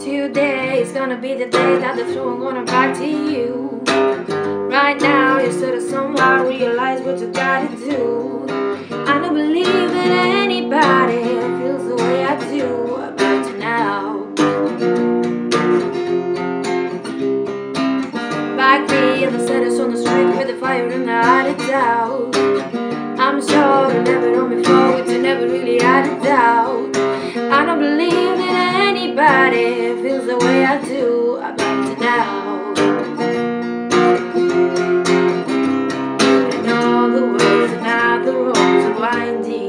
Today is gonna be the day that the flow I'm gonna back to you. Right now, you sort of somehow realize what you gotta do. I don't believe in anybody feels the way I do about you now. Back me in the centers on the street with the fire and the out of doubt. Sure you never known before, but you never really had a doubt. I don't believe that anybody feels the way I do about you now. And all the words and all the roads are winding.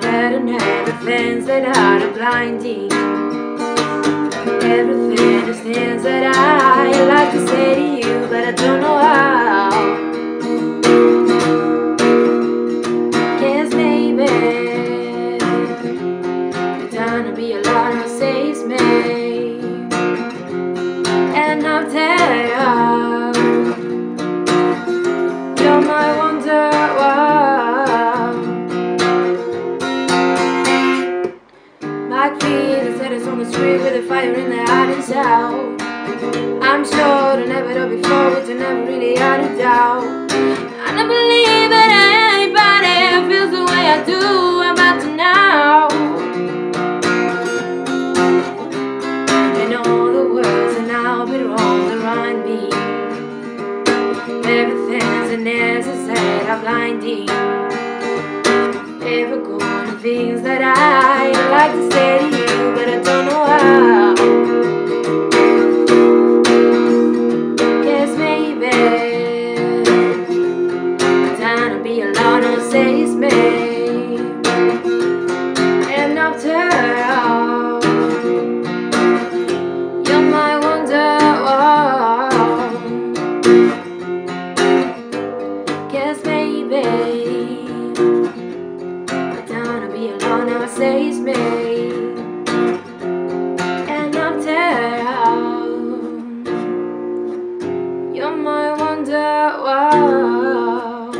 Better than the things that are blinding. Everything is things that I like to say to you, but I don't with a fire in their and. I'm sure they never done before, but you never really had a doubt. Everything's unnecessary, I'm blinding. Ever to things that I like to say to you, but I don't know how. Guess maybe time to be alone and saves me, and after all, me And I'm down You're my wonderwall.